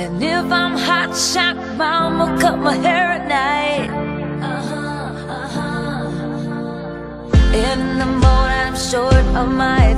And if I'm hot shot, mama cut my hair at night. Uh-huh, uh-huh. In the morning, I'm short of my